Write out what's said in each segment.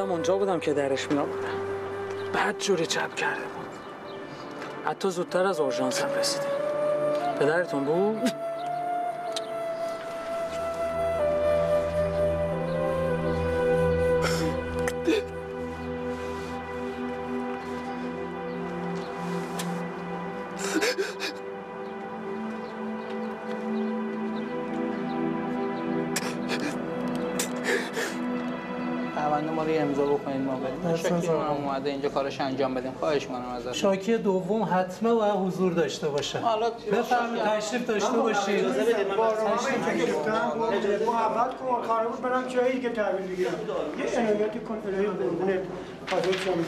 خودم اونجا بودم که درش می آوردم بعد جوری چپ کرده بود. حتی زودتر از اورژانس هم رسیدیم پدرتون بود؟ ما بریم شاکی ما اومده اینجا کارش انجام بدیم. خواهش می‌کنم ازتون. شاکی دوم حتما باید حضور داشته باشه. حالا بفرمایید تشریف داشته باشید. محبت کن قرار بود برم جایی دیگه تحویل بگیرم. یه عنایتی کن الهی قربونت. حاضر شم من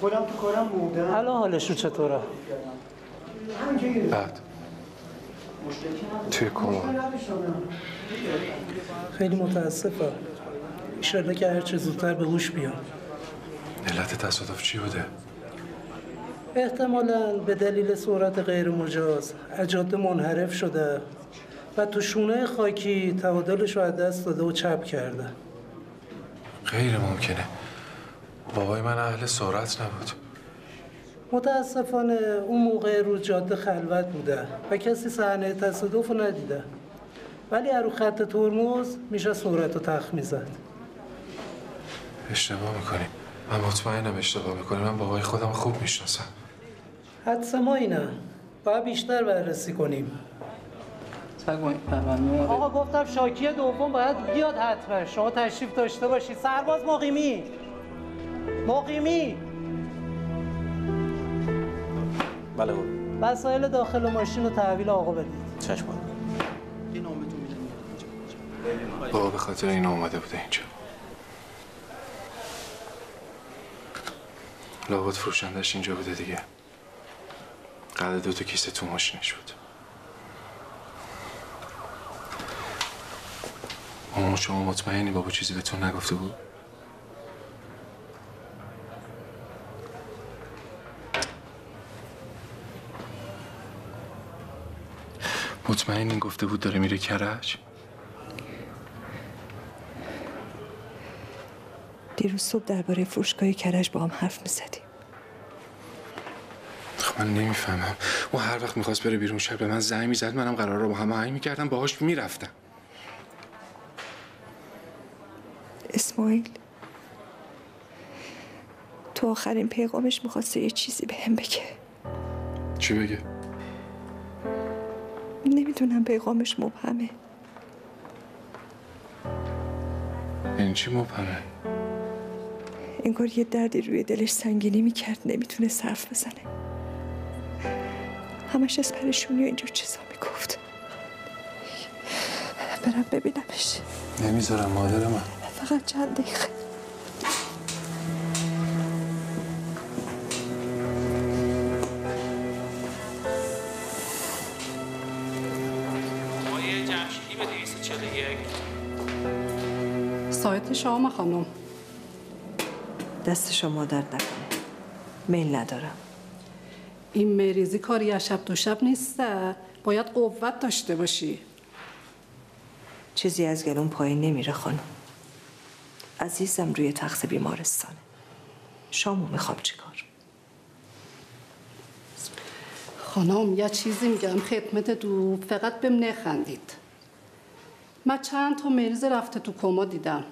خودم تو کارم بودم. الان حالش چطوره؟ بعد. توی کما خیلی متاسفم. ایشالله که هر چه زودتر به هوش بیام. علت تصادف چی بوده؟ احتمالا به دلیل سرعت غیر مجاز از جاده منحرف شده و تو شونه خاکی تعادلش رو از دست داده و چپ کرده. غیر ممکنه. بابای من اهل سرعت نبود. متاسفانه اون موقع رو جاده خلوت بوده و کسی صحنه تصادف رو ندیده. ولی رو خط ترمز میشه سرعت رو زد. اشتباه می‌کنی. من مطمئنم اشتباه می‌کنی من بابای خودم خوب می‌شناسم. حدس ما اینه. باید بیشتر بررسی کنیم. آقا گفتم شاکی دوم باید بیاد حتما. شما تشریف داشته باشید سرباز مقیمی. مقیمی. بله بود وسایل داخل ماشین رو تحویل آقا بدید. چشم بابا به خاطر این اومده بوده اینجا. لابد فروشندش اینجا بوده دیگه. قدر دو تا کیسه تو ماشینش بود. مامان شما مطمئنی بابا چیزی به تو نگفته بود؟ مطمئنی گفته بود داره میره کرج؟ دیروز صبح درباره فروشگاه کرج با هم حرف می‌زدیم. خب من نمی‌فهمم. او هر وقت می‌خواست بره بیرون شهر به من زنگ می‌زد منم قرار رو با هم آهنگ می‌کردم باهاش می‌رفتم. اسماعیل تو آخرین پیغامش می‌خواسته یه چیزی به هم بگه. چی بگه؟ نمی‌دونم پیغامش مبهمه. این چی مبهمه؟ انگار یه دردی روی دلش سنگینی می‌کرد نمی‌تونه صرف بزنه. همش از پریشونی و اینجور چیزا می‌گفت. برم ببینمش. نمی‌ذارم مادر من. فقط چند دقیقه. آقای جمشیدی به 241 سایت شما خانم. دست شما درد نکنه. میل ندارم. این مریضی کاری از شب دو شب نیسته باید قوت داشته باشی. چیزی از گلون پایین نمیره خانم. عزیزم روی تخت بیمارستانه. شامو می‌خوام چیکار؟ خانم یه چیزی میگم. خدمت دو. فقط بهم نخندید. من چند تا مریض رفته تو کما دیدم.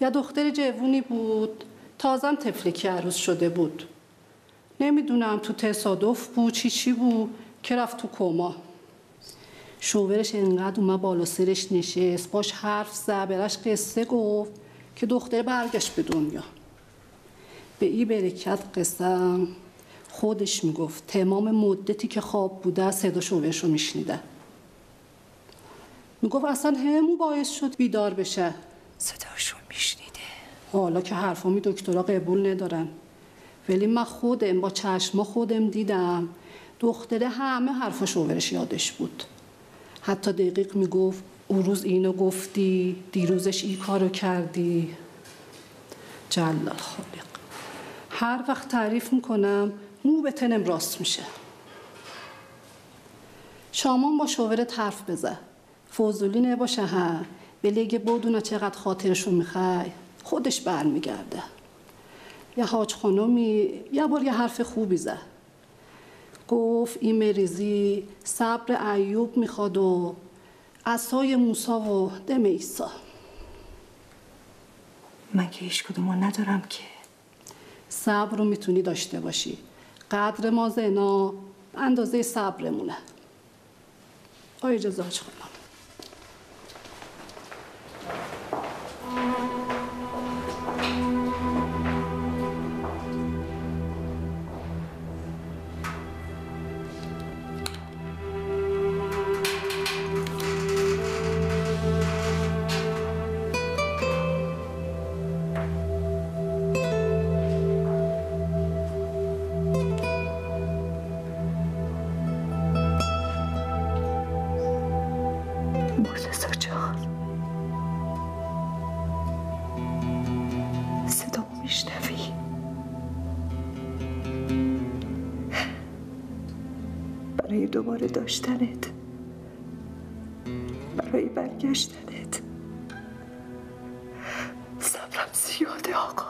یه دختر جوونی بود. تازم تفلکی عروس شده بود. نمی‌دونم تو تصادف بود چی چی بود که رفت تو کما. شوورش انقدر اومد بالا سرش نشست باش حرف زد قصه گفت که دختر برگشت به دنیا. به ای برکت قسم خودش می‌گفت تمام مدتی که خواب بوده صدا شوورش رو میشنیده. می‌گفت اصلا همون باعث شد بیدار بشه. صداشو میشنیده حالا که حرفامی دکترها قبول ندارن. ولی من خودم با چشما خودم دیدم. دختره همه حرفا شوورش یادش بود. حتی دقیق می‌گفت اون روز اینو گفتی دیروزش این کارو کردی. جلال خالق. هر وقت تعریف می‌کنم مو به تنم راست میشه. شامان با شوورت حرف بزن. فوزولی نباشه ها. ولی اگه بدونه چقدر خاطرشو می‌خوای. خودش برمیگرده. یه حاج خانمی یه بار یه حرف خوبی زد. گفت این مریضی صبر ایوب می‌خواد و عصای موسا و دم ایسا من که هیچ کدومو ندارم که. صبر رو می‌تونی داشته باشی. قدر ما زنا اندازه صبرمونه. آی اجازه حاج خانم. داشتنت برای برگشتنت. صبرم زیاده آقا.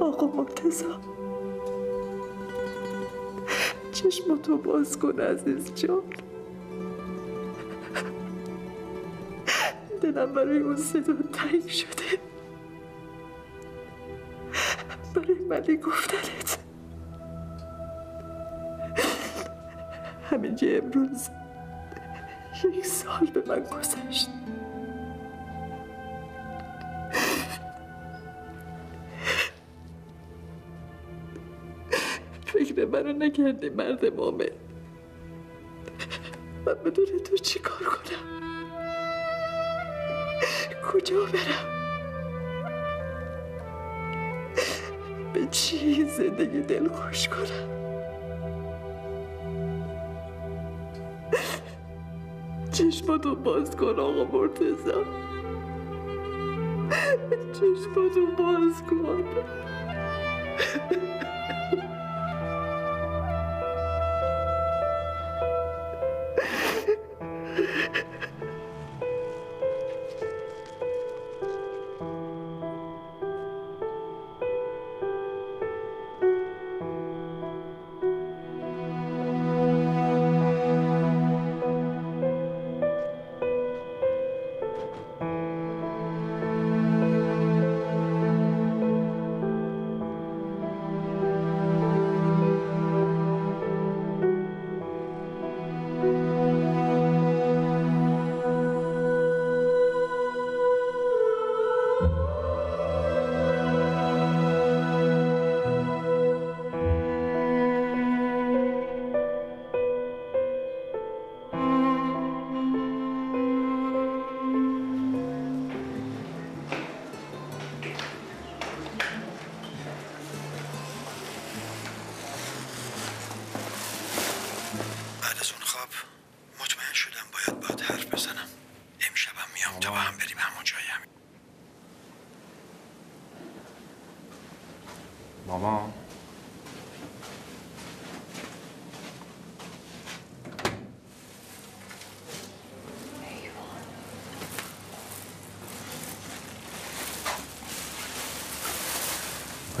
آقا مرتزا چشماتو باز کن عزیز جان. دلم برای اون صدا تنگ شده. ملی گفتنت. همین که امروز یک سال به من گذشت. فکر منو نکردی مرد مومن. من بدون تو چی کار کنم؟ کجا برم؟ به چی زندگی دل خوش کنم. چشماتو باز کن آقا مرتزا چشماتو باز کن.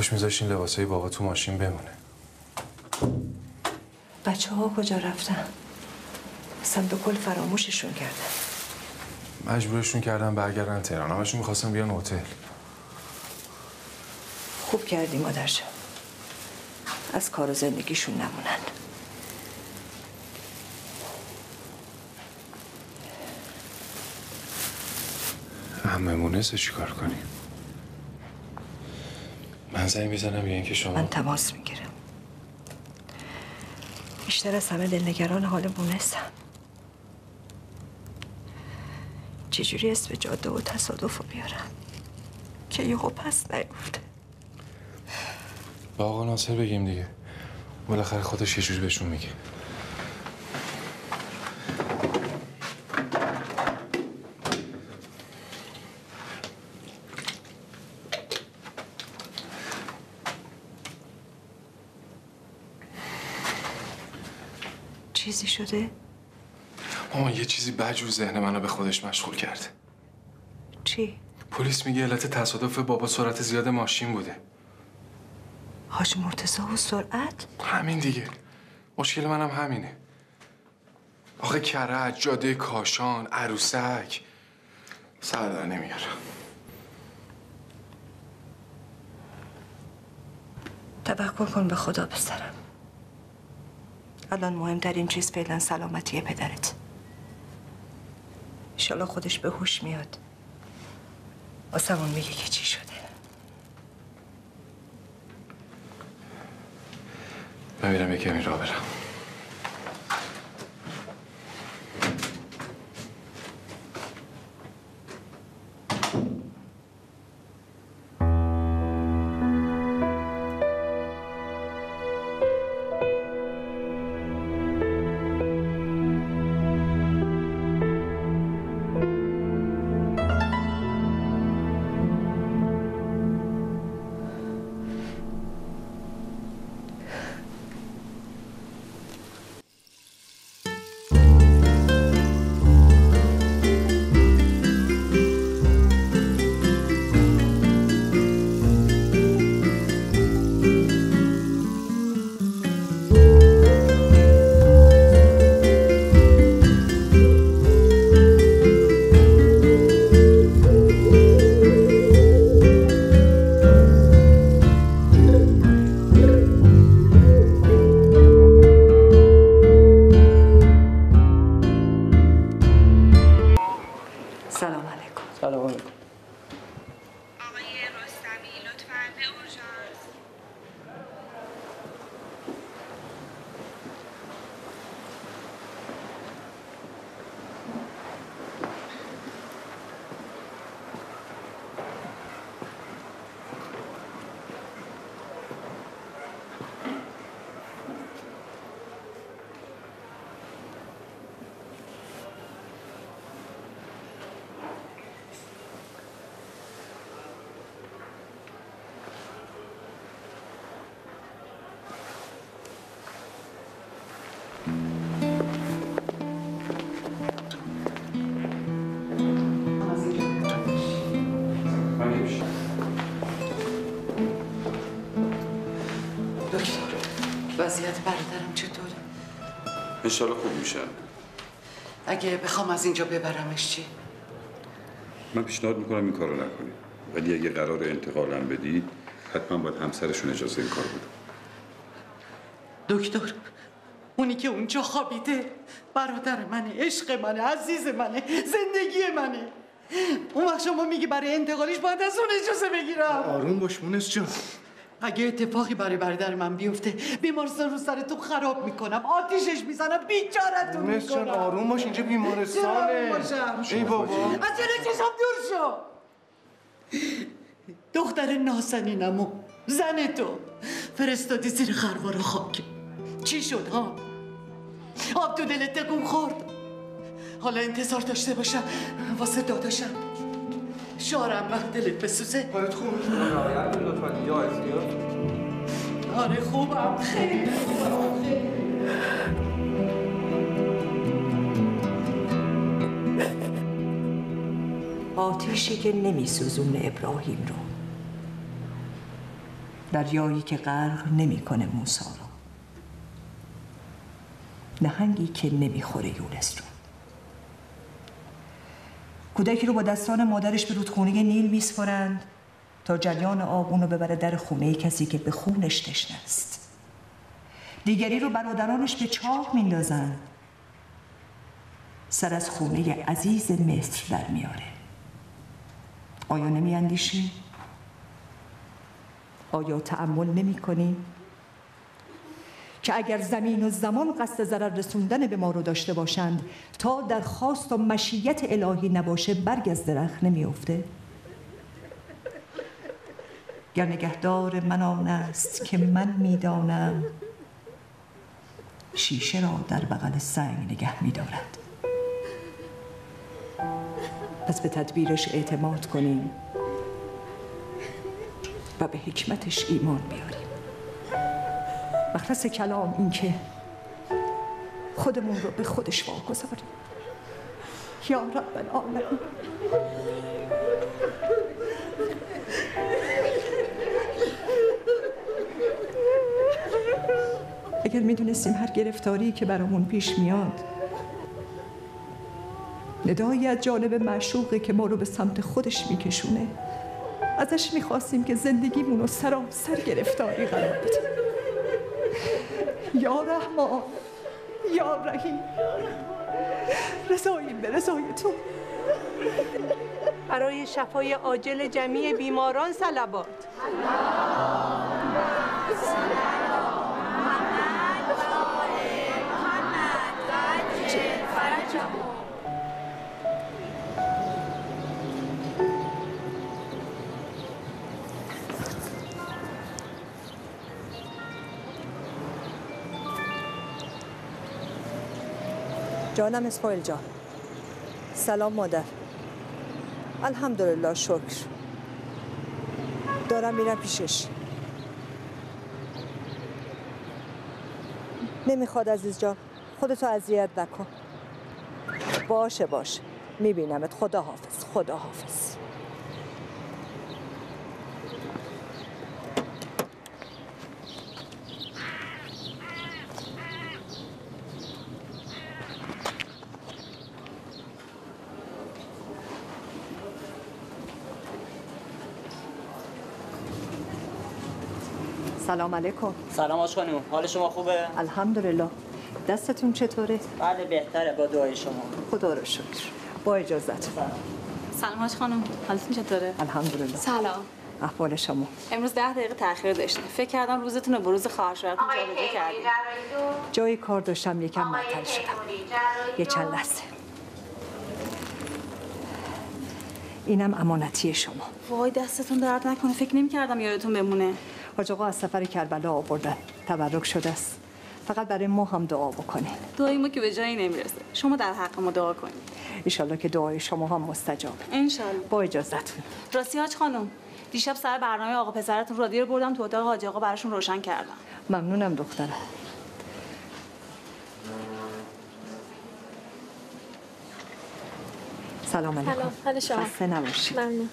باش میذاشین لباسای بابا تو ماشین بمونه. بچه ها کجا رفتن؟ اصلا به کل فراموششون کردم مجبورشون کردم برگردن تهران. همشون می‌خواستم بیان هتل. خوب کردی مادر جان. از کار و زندگیشون نمونن. هممونه چی کار کنیم؟ زنگ می‌زنم یا اینکه شما من تماس می‌گیرم. بیشتر از همه دلنگران حال مونسم. چجوری اسم جاده و تصادف رو بیارم؟ که یهو پس نیفته. با آقا ناصر بگیم دیگه. بالاخره خودش یه جوری بهشون میگه. شده؟ مامان یه چیزی بجور ذهن منو به خودش مشغول کرده. چی؟ پلیس میگه علت تصادف بابا سرعت زیاد ماشین بوده. حاج مرتضی و سرعت؟ همین دیگه. مشکل منم همینه. آخه کرج جاده کاشان عروسک. سر در نمیارم توکل کن به خدا پسرم الان مهمترین چیز فعلا سلامتی پدرت. انشالله خودش به هوش میاد. واسمون میگه که چی شده. بمیرم یه کمی راه برم. وضعیت برادرم چطوره؟ انشالله خوب میشن اگه بخوام از اینجا ببرمش چی؟ من پیشنهاد می‌کنم این کارو نکنید ولی اگه قرار انتقالم بدید حتما باید همسرشون اجازه این کار بده. دکتر اونی که اونجا خوابیده برادر منه عشق منه عزیز منه زندگی منه. اون وقت شما میگی برای انتقالش باید از اون اجازه بگیرم. آروم باش مونس جان. اگه اتفاقی برای برادر من بیفته بیمارستان رو سرتون خراب می‌کنم. آتیشش می‌زنم بیچارتون جان می‌کنم. آروم باش اینجا بیمارستانه؟ ای بابا. از جلوی چشم دور شو. دختر ناسنینمو زن تو. فرستادی زیر خروار خاک. چی شد ها؟ آب تو دلت تکون خورد. حالا انتظار داشته باشم واسه داداشم. شارم وقت دلت بسوزه حالت خوبه؟ آره خوبم. خیلی خوبم. خیلی. آتیشی که نمی سوزون ابراهیم رو. دریایی که غرق نمی‌کنه موسی رو. نهنگی که نمی‌خوره یونس رو. کودکی رو با دستان مادرش به رودخونه نیل میسپرند تا جریان آب اونو ببره در خونه کسی که به خونش تشنه است دیگری رو برادرانش به چاه میندازن سر از خونه عزیز مصر در میاره آیا نمی اندیشیم؟ آیا تأمل نمی کنیم؟ که اگر زمین و زمان قصد ضرر رسوندن به ما رو داشته باشند تا در خواست و مشیت الهی نباشه برگ از درخت نمیافته. گر نگهدار من آن است که من می‌دانم شیشه را در بغل سنگ نگه میدارد. پس به تدبیرش اعتماد کنیم و به حکمتش ایمان بیاریم. مخلص کلام این که خودمون رو به خودش واگذاریم. یا رب العالمین. اگر می‌دونستیم هر گرفتاری که برامون پیش میاد ندایی از جانب معشوقه که ما رو به سمت خودش میکشونه ازش می‌خواستیم که زندگیمون رو سراسر گرفتاری قرار بده. یا رحمان یا رحیم رضاییم به رضای تو برای شفای عاجل جمیع بیماران صلوات. جانم اسماعیل جان. سلام مادر. الحمدلله شکر. دارم میرم پیشش. نمی‌خواد عزیز جان خودتو اذیت نکن. باشه باشه. میبینمت. خدا حافظ خدا حافظ سلام علیکم. سلام آش خانم. حال شما خوبه؟ الحمدلله. دستتون چطوره؟ بله بهتره با دعای شما. خدا رو شکر. با اجازت. سلام حاج خانم. حالتون چطوره؟ الحمدلله. سلام. احوال شما؟ امروز ده دقیقه تاخیر داشتیم. فکر کردم روزتون رو به روز خواهر شوهرتون جابجا کردیم. جای کار داشتم یکم معطل شدم. یه چند لحظه. اینم امانتی شما. وای دستتون درد نکنه. فکر نمی کردم یادتون بمونه. حاج آقا از سفر کربلا آوردن. تبرک شده است. فقط برای ما هم دعا بکنین. دعای ما که به جایی نمی‌رسه. شما در حق ما دعا کنید ایشالله که دعای شما هم مستجاب. انشالله. با اجازتون. راستی حاج خانم دیشب سر برنامه آقا پسرتون رادیو رو بردم تو اتاق حاج آقا براشون روشن کردم. ممنونم دخترم. سلام علیکم. سلام. حال شما؟ خسته نباشید. ممنون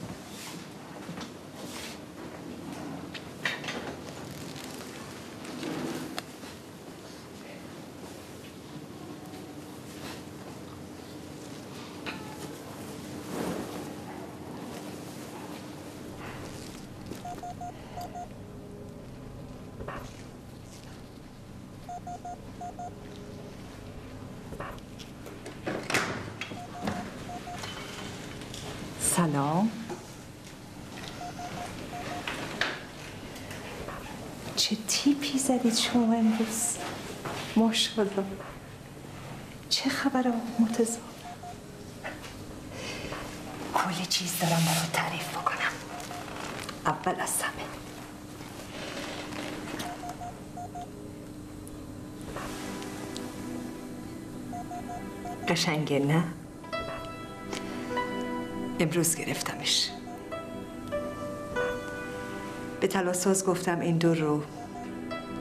سلام چه زدید شما امروز ماشاءالله چه خبر مرتضی؟ کلی چیز دارم برات تعریف بکنم. اول از همه. قشنگه نه؟ امروز گرفتمش. به تلاساز گفتم این دور رو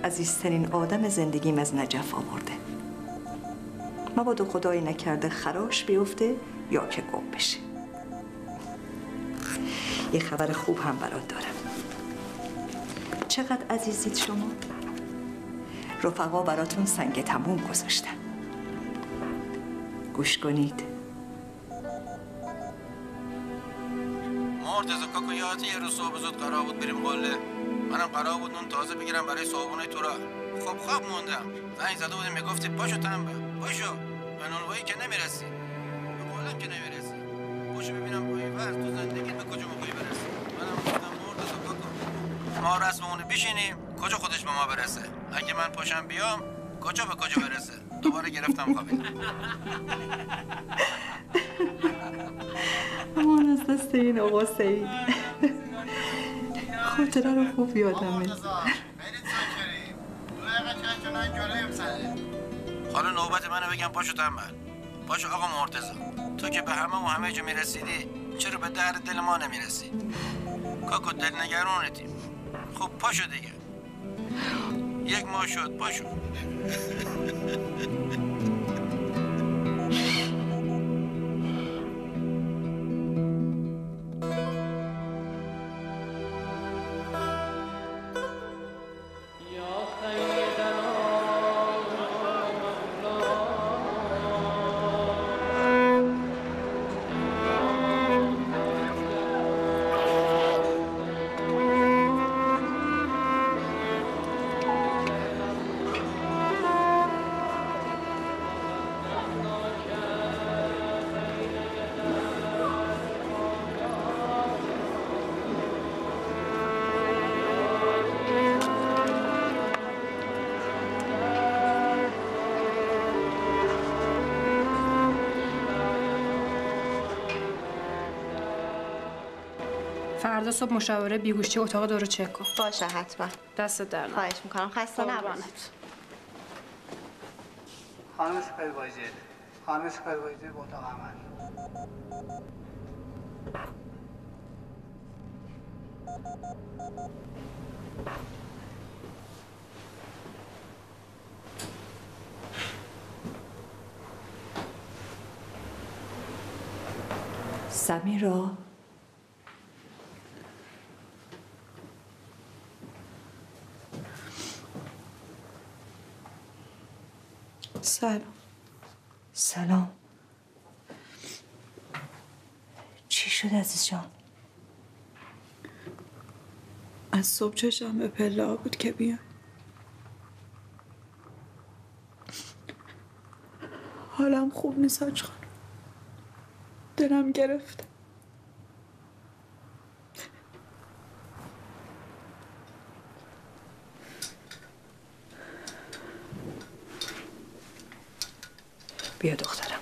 عزیزترین آدم زندگیم از نجف آورده. مبادا خدایی نکرده خراش بیفته یا که گم بشه. یه خبر خوب هم برات دارم. چقدر عزیزید شما؟ رفقا براتون سنگ تموم گذاشتن. گوش کنید. مرتضی کاکو یه روز صبح زود قرار بود بریم قله. منم قرار بود نون تازه بگیرم برای صابونه تو راه. خب خواب موندم. زنگ زده بودیم می‌گفتی پاشو تنبه. پاشو. به نونوایی که نمی‌رسی. به قولم که نمی‌رسی. پاشو ببینم پای ور تو زندگی به کجا می‌خوای برسی. منم گفتم مرتضی کاکو ما رسممون بشینیم. کجا خودش به ما برسه؟ اگه من پاشم بیام کجا به کجا برسه؟ دوباره گرفتم خوابیدم امان از دست این آقا سعید خاطره رو خوب یادمه حالا نوبت منو بگم پاشو تنبل پاشو آقا مرتضی تو که به همه و همه جا می‌رسیدی چرا به درد دل ما نمی‌رسی؟ کاکو دل نگرونتیم خب پاشو دیگه. یک ماه شد پاشو. فردا صبح مشاوره بیهوشی اتاق دو رو چک کن. باشه حتما. دست در خواهش می‌کنم. خسته. نباشید. خانم supervisor. خانم supervisor به اتاق عمل. سمیرا؟ سلام. سلام. چی شد عزیز جان؟ از صبح چشم به پله ها بود که بیام. حالم خوب نیست حاج خانم. دلم گرفته. بیا دخترم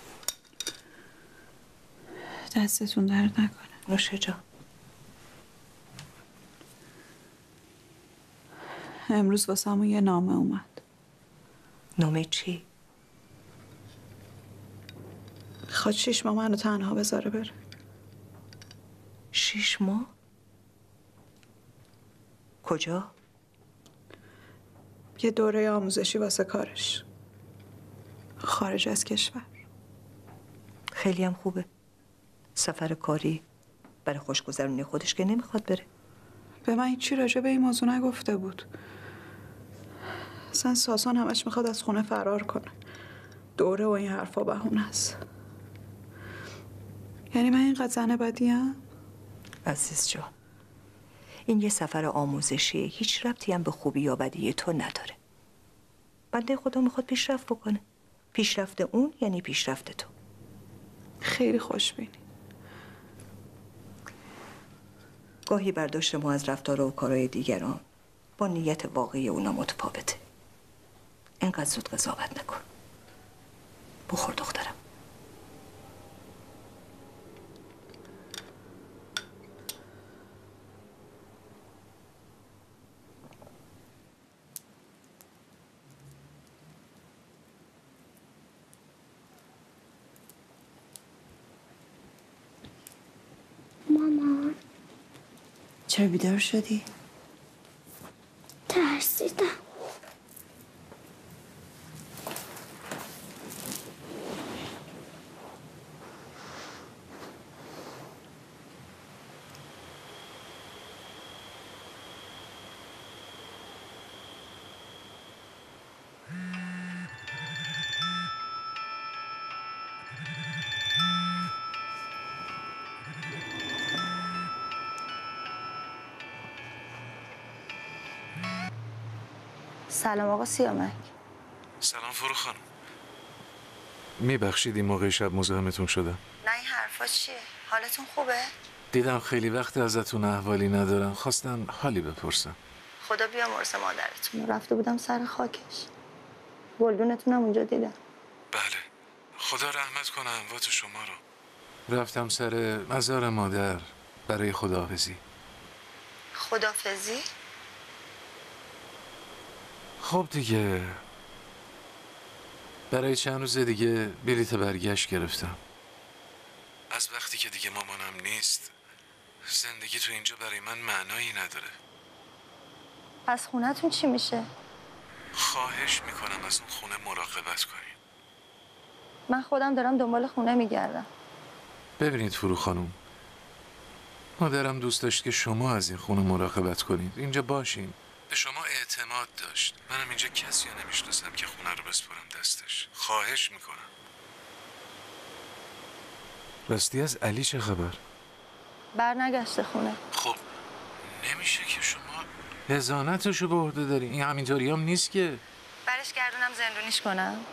دستتون درد نکنه نوشه جان امروز واسمون یه نامه اومد نامه چی؟ خواد شیش ماه منو تنها بذاره بره شیش ماه؟ کجا؟ یه دوره آموزشی واسه کارش خارج از کشور. خیلی هم خوبه. سفر کاری برای خوشگذرونی خودش که نمی‌خواد بره. به من هیچی راجع به این موضوع نگفته بود. اصلا ساسان همش می‌خواد از خونه فرار کنه. دوره و این حرفا بهونه است. یعنی من اینقدر زن بدیم عزیز جان این یه سفر آموزشی هیچ ربطی هم به خوبی یا بدی تو نداره. بنده خدا می‌خواد پیشرفت بکنه. پیشرفت اون یعنی پیشرفت تو. خیلی خوشبینی. گاهی برداشت ما از رفتار و کارهای دیگران با نیت واقعی اونا متفاوته. اینقدر زود قضاوت نکن. بخور دخترم. مامان چرا بیدار شدی؟ سلام آقا سیامک. سلام فرو خانم میبخشید این موقع شب مزاحمتون شدم نه این حرفا چیه؟ حالتون خوبه؟ دیدم خیلی وقت ازتون احوالی ندارم. خواستم حالی بپرسم. خدا بیامرز مادرتون. رفته بودم سر خاکش. گلدونتونم اونجا دیدم. بله. خدا رحمت کنه اموات شما رو. رفتم سر مزار مادر برای خداحافظی. خدافزی خب دیگه. برای چند روز دیگه بلیت برگشت گرفتم. از وقتی که دیگه مامانم نیست زندگی تو اینجا برای من معنایی نداره. پس خونتون چی میشه؟ خواهش می‌کنم از اون خونه مراقبت کنی من خودم دارم دنبال خونه میگردم. ببینید فرو خانم. مادرم دوست داشت که شما از این خونه مراقبت کنید. اینجا باشین. به شما اعتماد داشت. منم اینجا کسی رو نمی‌شناسم که خونه رو بسپرم دستش. خواهش می‌کنم. راستی از علی چه خبر؟ بر نگشته خونه. خب نمیشه که شما هزانتشو به عهده داری. این همینطوری هم نیست که. برش گردونم زندونیش کنم.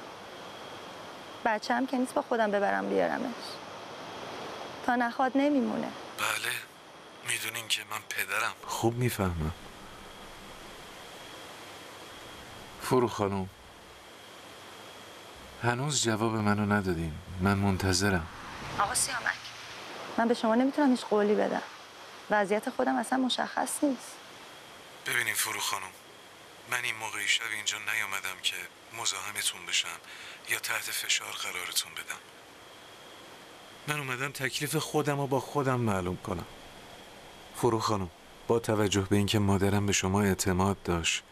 بچه هم که نیست با خودم ببرم بیارمش. تا نخواد نمیمونه. بله می‌دونین که من پدرم. خوب می‌فهمم. فرو خانم هنوز جواب منو ندادین. من منتظرم. آقا سیامک. من به شما نمی‌تونم هیچ قولی بدم. وضعیت خودم اصلا مشخص نیست. ببینیم فرو خانم من این موقعی شب اینجا نیامدم که مزاحمتون بشم یا تحت فشار قرارتون بدم. من اومدم تکلیف خودم رو با خودم معلوم کنم. فرو خانم با توجه به اینکه مادرم به شما اعتماد داشت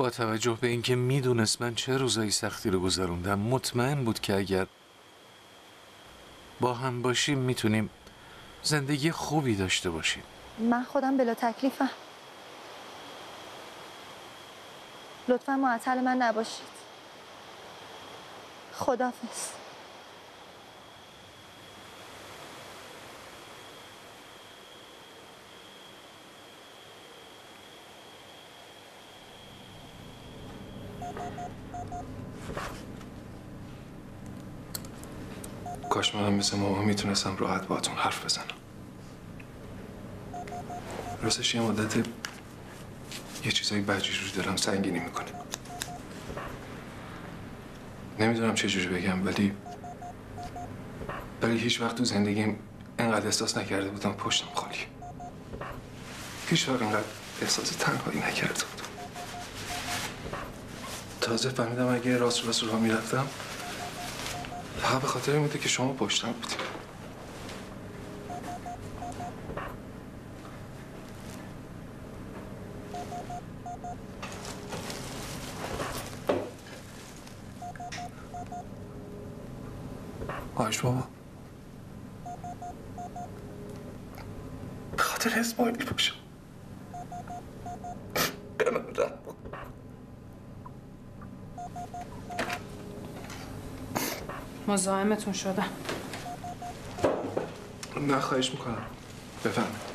با توجه به اینکه می‌دونست من چه روزایی سختی رو گذروندم مطمئن بود که اگر با هم باشیم می‌تونیم زندگی خوبی داشته باشیم. من خودم بلا تکلیفم. لطفا معطل من نباشید. خدافز کاش منم مثل ماما می‌تونستم راحت باتون حرف بزنم. راستش یه مدت یه چیزای بجی رو دلم سنگینی می‌کنه. نمی‌دونم چه جوری بگم ولی ولی هیچ وقت تو زندگیم انقدر احساس نکرده بودم پشتم خالی. هیچ وقت انقدر احساس تنهایی نکرده بودم. تازه فهمیدم اگه راست راست راه می‌رفتم فقط به خاطر این بوده که شما پشتم بودیم آیش بابا به خاطر اسماعیلی باشم به من رحم کن. مزاحمتون شدم. نه خواهش می‌کنم. بفهمید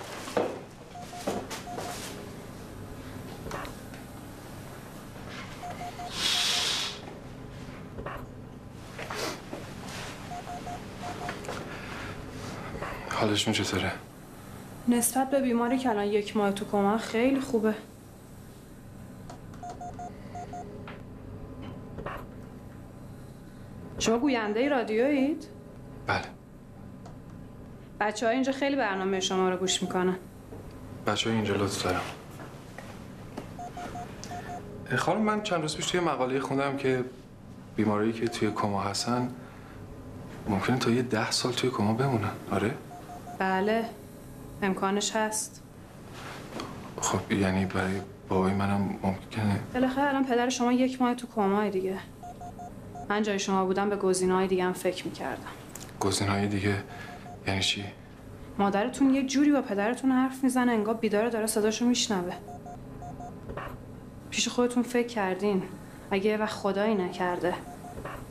حالشون چطوره؟ نسبت به بیماری که الان یک ماه تو کما خیلی خوبه. شما گوینده رادیویید؟ بله. بچه های اینجا خیلی برنامه شما رو گوش می‌کنن. بچه های اینجا لطف دارم. خانم من چند روز پیش توی مقاله خوندم که بیماری که توی کما هستن ممکنه تا یه ده سال توی کما بمونن. آره؟ بله. امکانش هست. خب یعنی برای بابای منم ممکنه. بالاخره الان پدر شما یک ماه تو کماه دیگه. من جای شما بودم به گزینه‌های دیگه هم فکر می‌کردم. گزینه‌های دیگه؟ یعنی چی؟ مادرتون یه جوری با پدرتون حرف می‌زنه انگار بیداره داره صداشو میشنوه. پیش خودتون فکر کردین. اگه یه وقت خدایی نکرده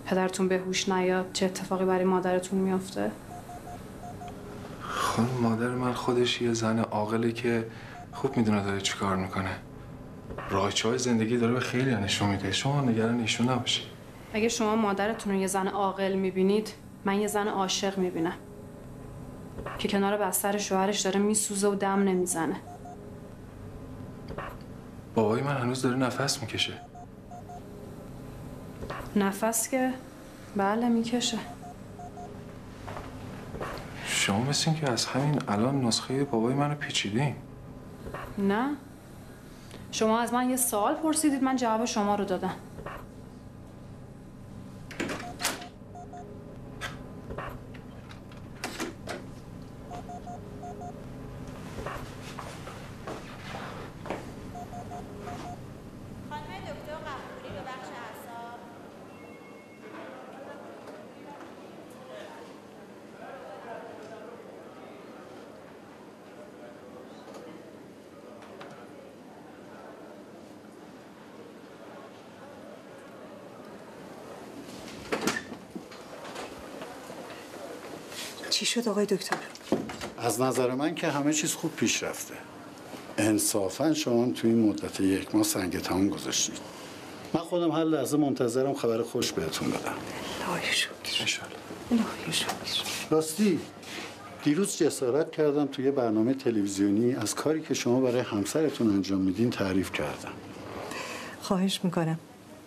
پدرتون به هوش نیاد چه اتفاقی برای مادرتون میافته؟ خانم مادر من خودش یه زن عاقله که خوب می‌دونه داره چی کار می‌کنه. رایچه های زندگی داره به خیلی نشون میده. شما نگران ایشون نباشید. اگه شما مادرتون رو یه زن عاقل می‌بینید من یه زن عاشق می‌بینم. که کنار بستر شوهرش داره میسوزه و دم نمی‌زنه. بابای من هنوز داره نفس می‌کشه. نفس که؟ بله می‌کشه. شما مثل این که از همین الان نسخه بابای منو پیچیدین. نه. شما از من یه سوال پرسیدید من جواب شما رو دادم. شد آقای دکتر؟ از نظر من که همه چیز خوب پیش رفته. انصافا شما توی این مدت یک ماه سنگ تمام گذاشتید. من خودم هر لحظه منتظرم خبر خوش بهتون بدم. الهی شکر. الهی شکر. راستی دیروز جسارت کردم توی برنامه تلویزیونی. از کاری که شما برای همسرتون انجام میدین تعریف کردم. خواهش می‌کنم.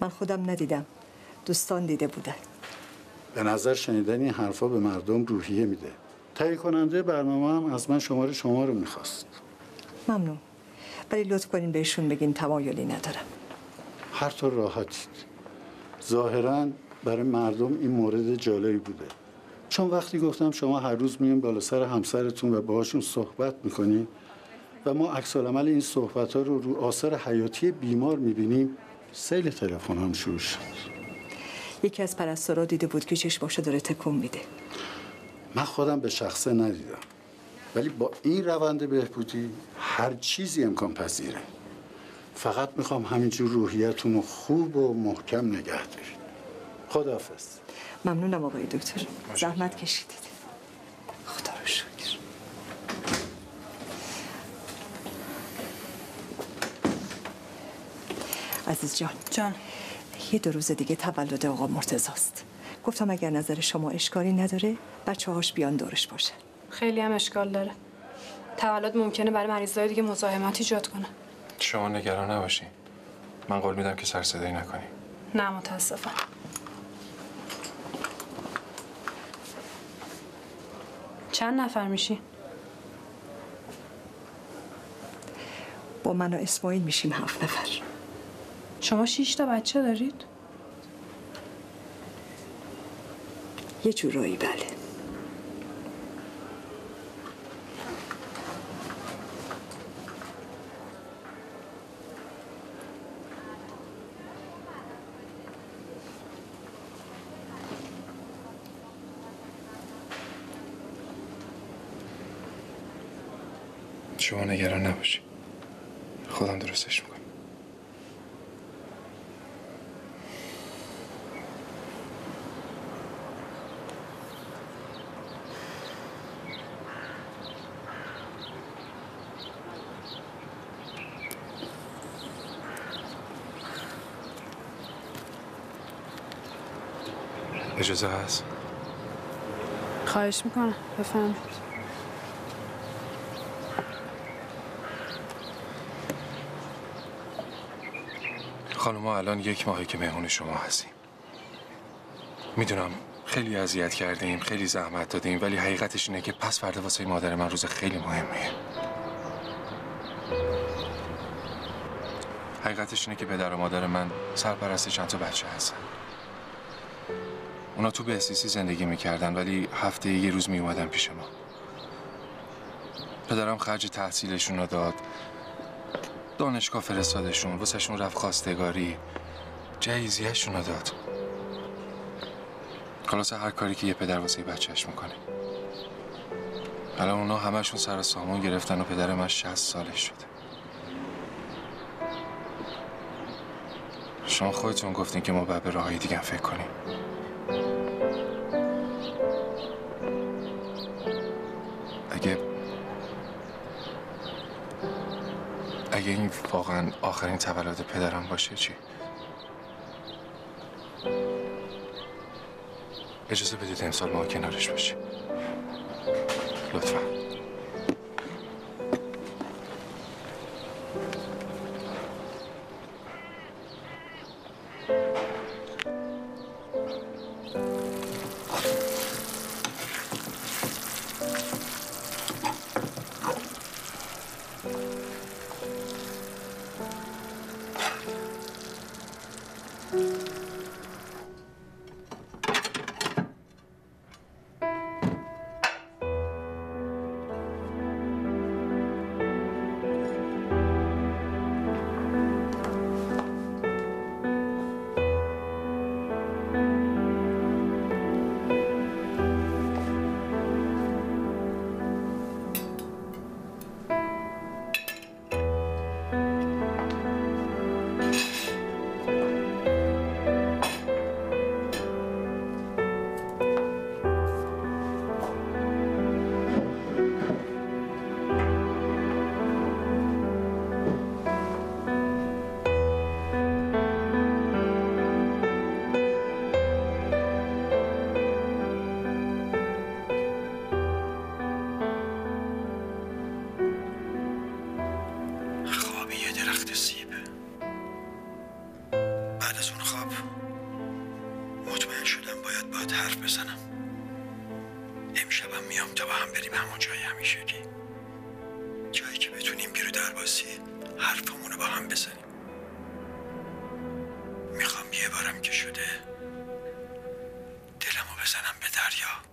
من خودم ندیدم. دوستان دیده بودن. به نظر شنیدن این حرفا به مردم روحیه میده. تهیه کننده برنامه هم از من شماره شما رو می‌خواست. ممنون. ولی لطف کنین بهشون بگین تمایلی ندارم. هر طور راحتید. ظاهرا برای مردم این مورد جالبی بوده. چون وقتی گفتم شما هر روز میون بالا سر همسرتون و باهاشون صحبت می‌کنین و ما عکس العمل این صحبت ها رو رو آثار حیاتی بیمار می‌بینیم سیل تلفن هم شروع شد. یکی از پرستارا دیده بود که چشماشو داره تکون میده. من خودم به شخصه ندیدم. ولی با این روند بهبودی هر چیزی امکان پذیره. فقط می‌خوام همینجور روحیتون رو خوب و محکم نگه دارید. خداحافظ. ممنونم آقای دکتر. زحمت کشیدید. خدا رو شکر. عزیز جان. جان. یه دو روز دیگه تولد آقا مرتزاست گفتم اگر نظر شما اشکالی نداره بچه هاش بیان دورش باشه. خیلی هم اشکال داره. تولد ممکنه برای مریضای دیگه مزاحمت ایجاد کنه. شما نگران نباشین. من قول میدم که سر صدایی نکنی نه متاسفم. چند نفر میشی؟ با من و اسماعیل میشیم هفت نفر. شما شیش تا بچه دارید؟ یه جورایی بله. شما نگران نباشی خودم درستش می‌کنم اجازه هست؟ خواهش می‌کنم بفهمید خانم ما الان یک ماهی که مهمون شما هستیم. می‌دونم خیلی اذیت کردیم خیلی زحمت دادیم ولی حقیقتش اینه که پس فردا واسه مادر من روز خیلی مهمیه. حقیقتش اینه که پدر و مادر من سرپرست چند تا بچه هستن. اونا تو به زندگی می‌کردن ولی هفته یه روز میومدن پیش ما. پدرم خرج تحصیلشون رو داد. دانشگاه فرستادشون واسهشون رفت خواستگاری. جهیزیهشون رو داد. خلاصه هر کاری که یه پدر واسه بچهش می‌کنه. الان اونا همشون سر سامان گرفتن و پدر من شهست سالش شده. شما خودتون گفتین که ما باید به راههای دیگه فکر کنیم. اگه این واقعا آخرین تولد پدرم باشه چی؟ اجازه بدید امسال ما کنارش باشیم لطفا باید باید حرف بزنم. امشبم میام تا با هم بریم همون جای همیشگی. جایی که بتونیم بیرو درباسی حرفمون رو با هم بزنیم. می‌خوام یه بارم که شده دلمو بزنم به دریا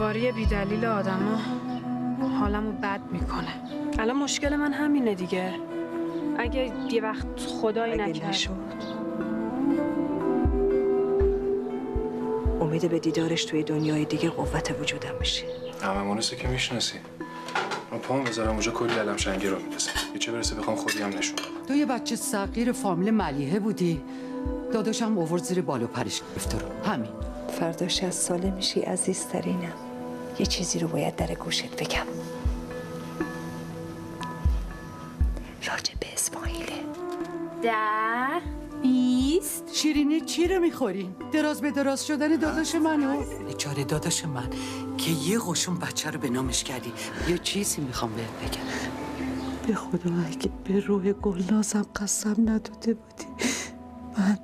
امیدواری بیدلیل آدما حالمو بد می‌کنه. الان مشکل من همینه دیگه. اگه یه وقت خدایی نکرد. امید به دیدارش توی دنیای دیگه قوت وجودم میشه. همه مونسه که می‌شناسی. من پام بذارم اونجا کلی علم شنگی رو میندازم یه چه برسه بخوام خودی هم نشون. تو یه بچه صغیر فامیل ملیحه بودی. داداشم اوورد زیر بالو پریش گرفت رو. همین. فرداش از ساله میشی عزیزترینم. یه چیزی رو باید در گوشت بگم. راجع به اسماعیله ده بیست. شیرینی چی رو می‌خورین؟ دراز به دراز شدن داداش منو. بیچاره داداش من که یه قشون بچه رو به نامش کردی. یه چیزی می‌خوام بهت بگم. به خدا اگه به روح گلنازم قسم نداده بودی. من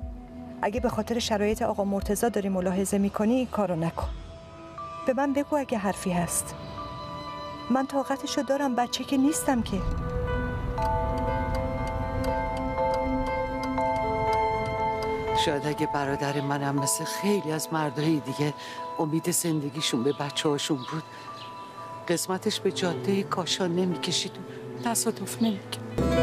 اگه به خاطر شرایط آقا مرتزا داری ملاحظه می‌کنی این کارو نکن. به من بگو اگه حرفی هست. من طاقتشو دارم بچه که نیستم که. شاید اگه برادر منم مثل خیلی از مردای دیگه امید زندگیشون به بچه هاشون بود قسمتش به جاده کاشان نمی‌کشید تصادف نمی‌کرد.